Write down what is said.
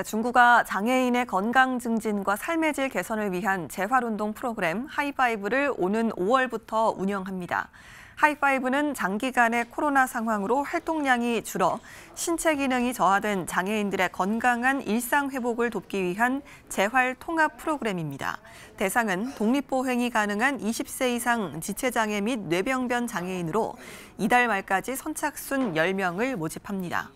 중구가 장애인의 건강 증진과 삶의 질 개선을 위한 재활운동 프로그램 하이파이브를 오는 5월부터 운영합니다. 하이파이브는 장기간의 코로나 상황으로 활동량이 줄어 신체 기능이 저하된 장애인들의 건강한 일상 회복을 돕기 위한 재활 통합 프로그램입니다. 대상은 독립보행이 가능한 20세 이상 지체장애 및 뇌병변 장애인으로 이달 말까지 선착순 10명을 모집합니다.